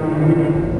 My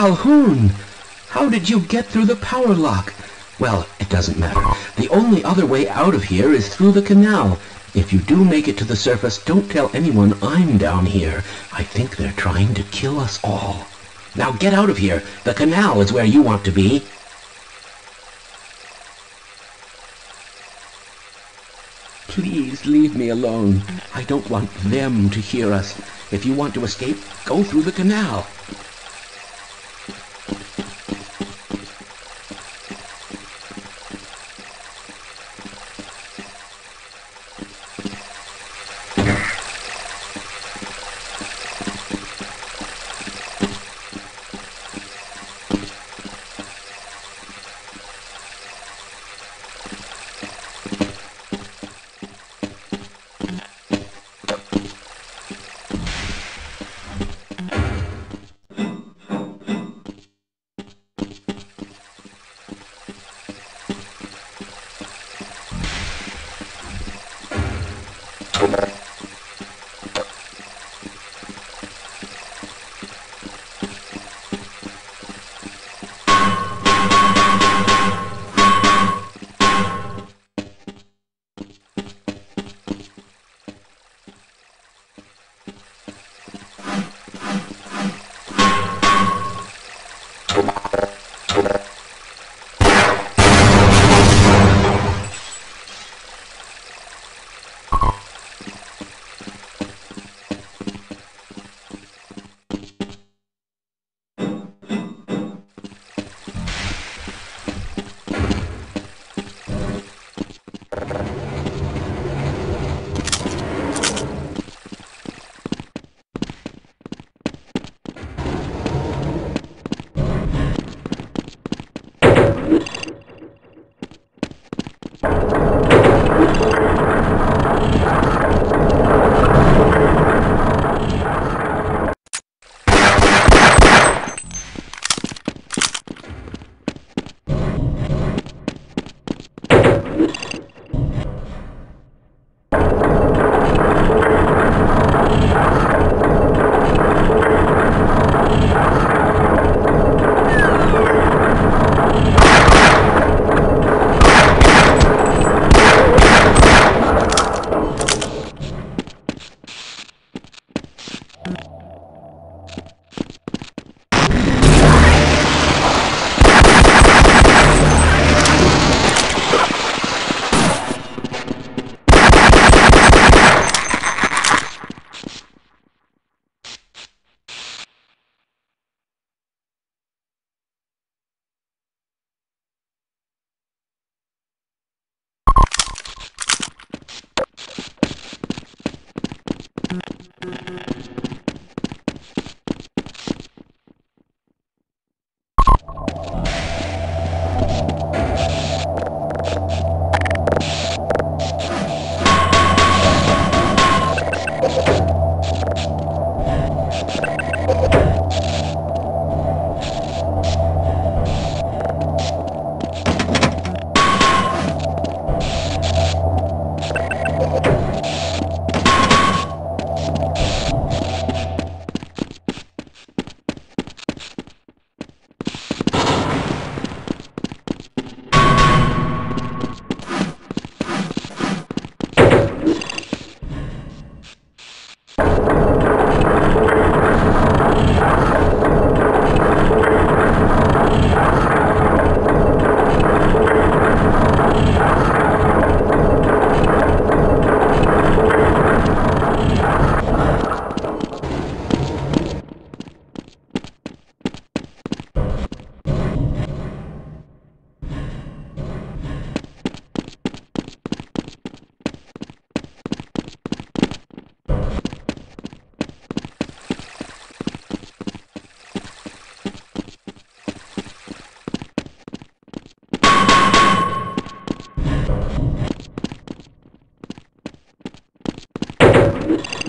Calhoun! How did you get through the power lock? Well, it doesn't matter. The only other way out of here is through the canal. If you do make it to the surface, don't tell anyone I'm down here. I think they're trying to kill us all. Now get out of here. The canal is where you want to be. Please leave me alone. I don't want them to hear us. If you want to escape, go through the canal. you